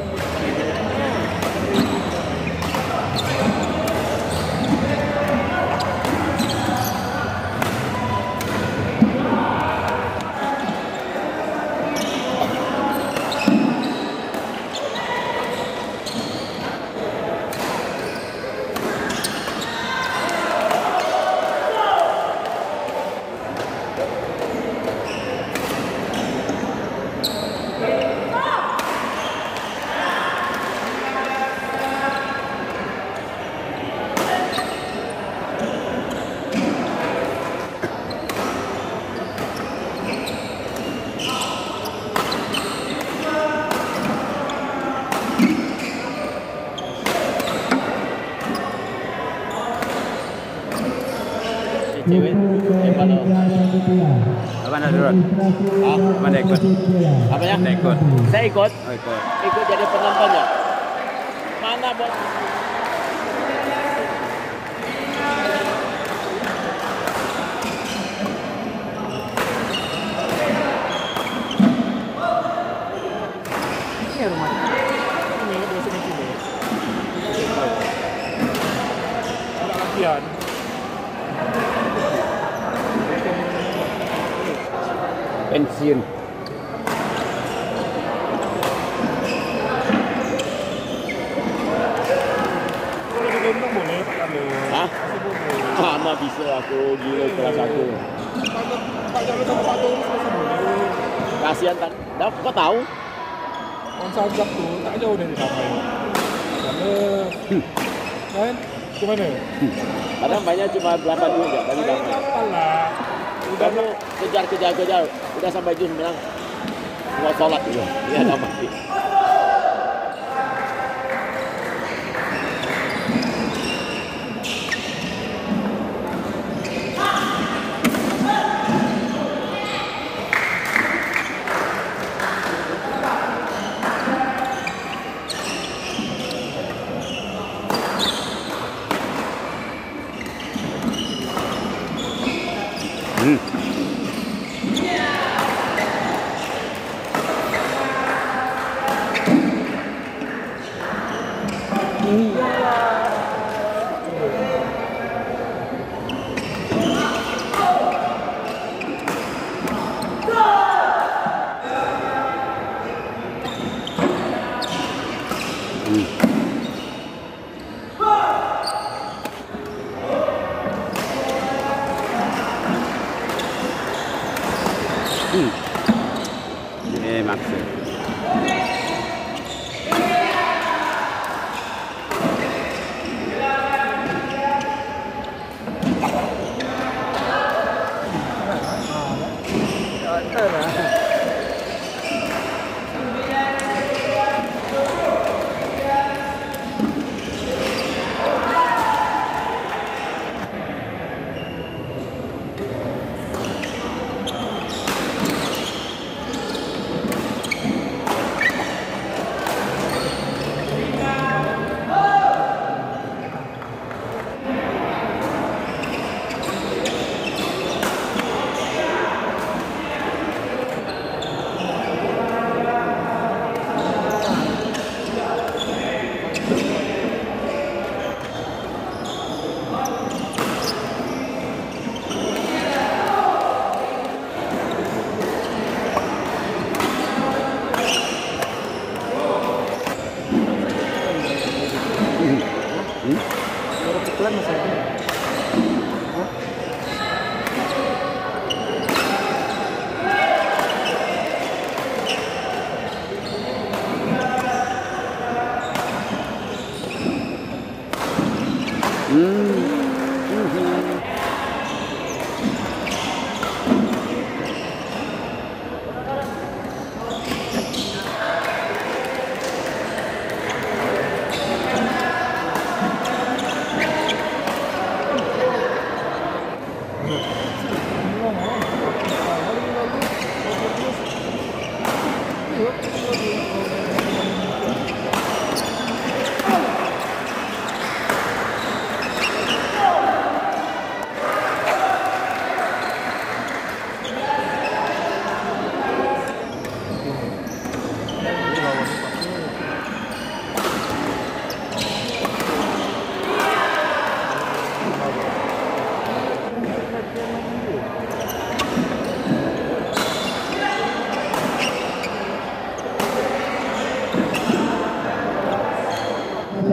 Gracias. Turun? Apa ikut? Apanya? Nak ikut. Saya ikut. Oh, ikut. Ikut jadi penontonnya. Mana bos? Ini rumah. Ini latihan Pensiun. Hah? Mana bisa aku gila kelas aku. Sama Kasihan tak. Dah, kau tahu? on sajak tuh tak jauh dari sana karena kan gimana Kadang banyak cuma 8 juga saya kamu. kapal lah Kamu kejar kejar kejar. Udah sampai jus bilang mau sholat juga. Iya, dah mati.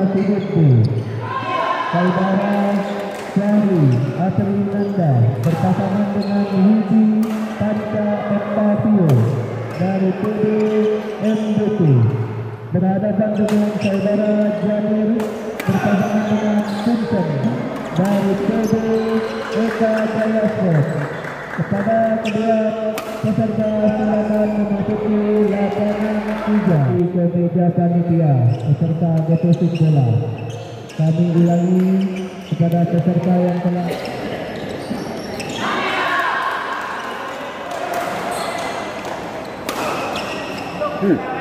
Hidupku Saudara Syahri Asrinanda berpasangan dengan Widi Tanda Empatio dari PD MDT berhadapan dengan saudara Jamir berpasangan dengan Vincent dari PD Eka Jaya Sport kepada kedua peserta silakan memasuki lapangan tiga di ke meja panitia peserta deposit bola. Kami ulangi kepada peserta yang telah dua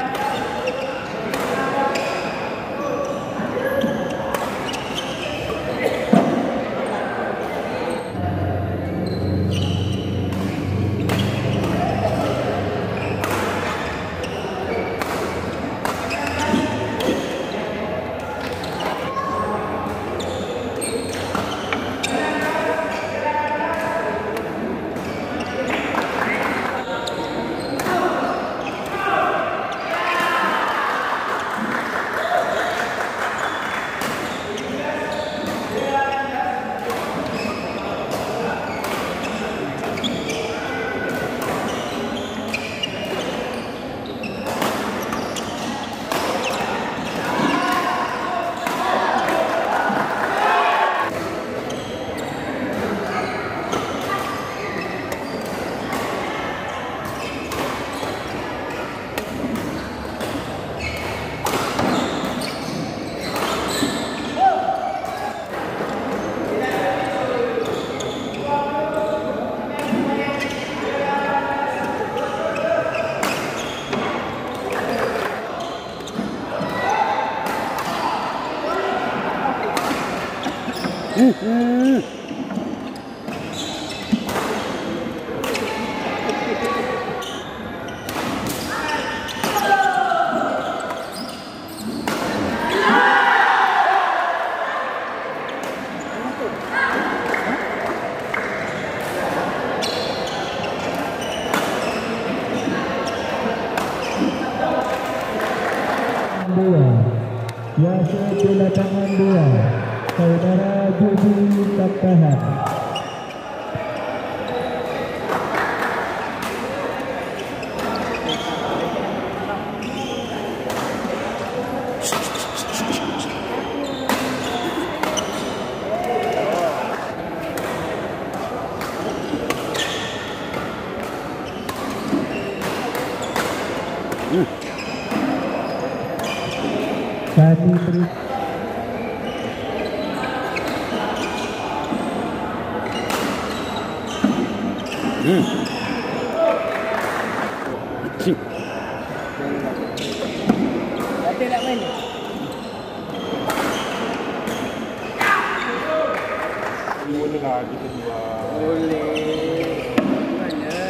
Tapi nak?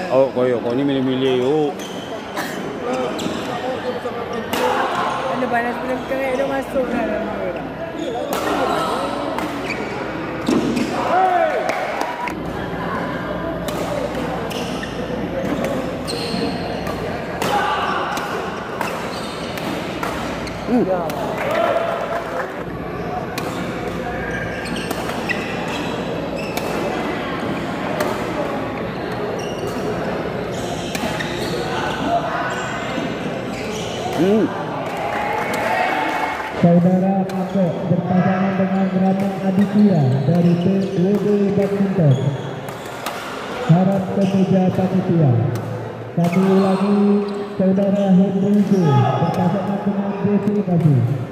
Oh, kau kau ni milih-milih yuk. Kering dah masuk dalam Saudara Akok berpasangan dengan Ramon Aditya dari PWB Badminton. Harap ke meja panitia. Kami ulangi Saudara Henry J berpasangan dengan Desi Kaji.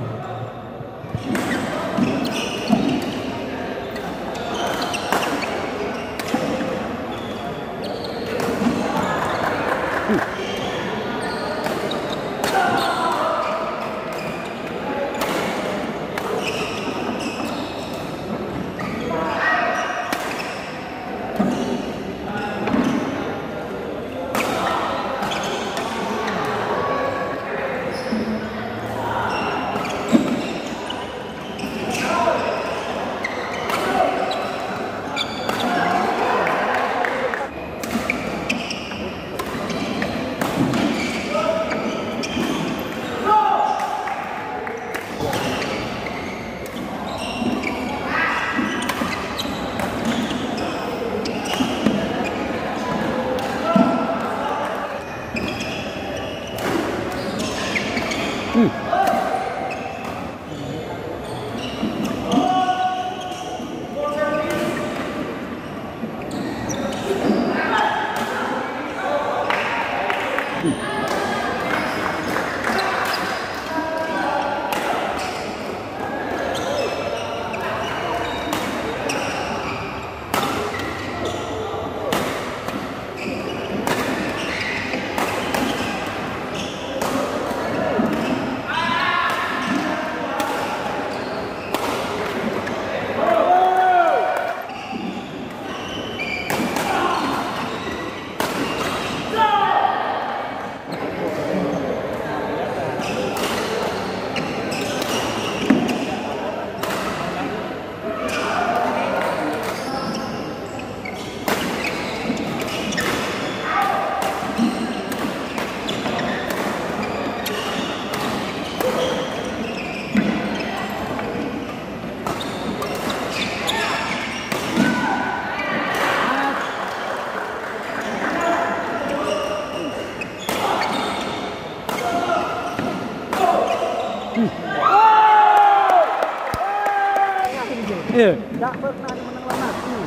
Ya. Tak pernah menang lawan aku.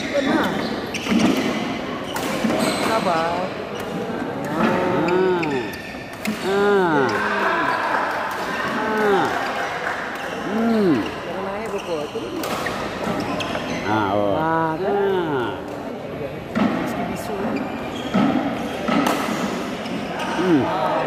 Pernah. Sabar. Ah. Ah. Ah. Hmm. Jangan naik pokok. Ah, oh. Ah, kan? Ah. Hmm.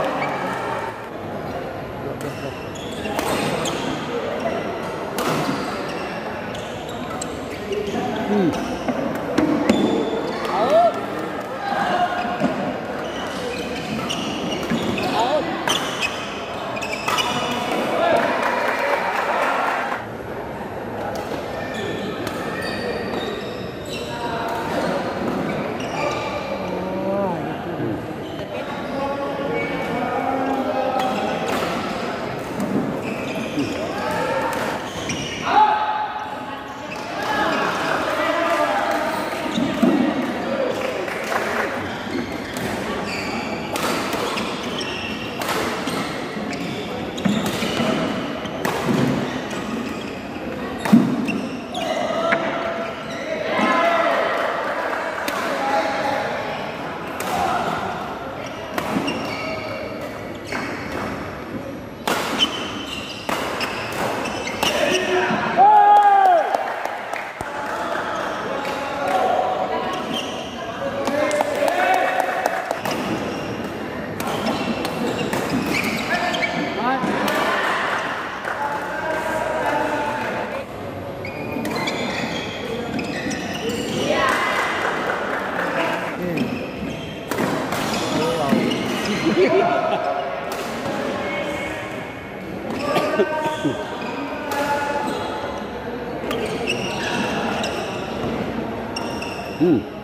Hmm.